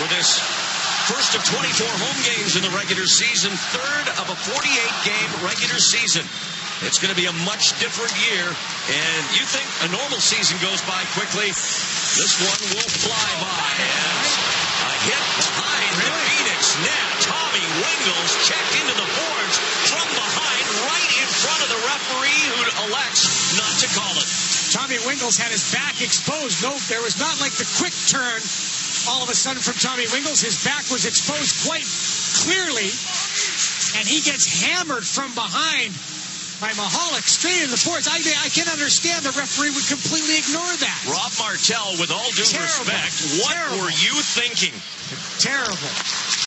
for this first of 24 home games in the regular season, third of a 48-game regular season. It's going to be a much different year, and you think a normal season goes by quickly. This one will fly by as a hit behind the Phoenix net. Tommy Wingels checked into the boards from behind, right in front of the referee who elects not to call it. Tommy Wingels had his back exposed. No, there was not like the quick turn all of a sudden from Tommy Wingels. His back was exposed quite clearly, and he gets hammered from behind by Michalek straight into the boards. I, I can understand the referee would completely ignore that. Rob Martell, with all due Terrible. respect, what Terrible. were you thinking? Terrible.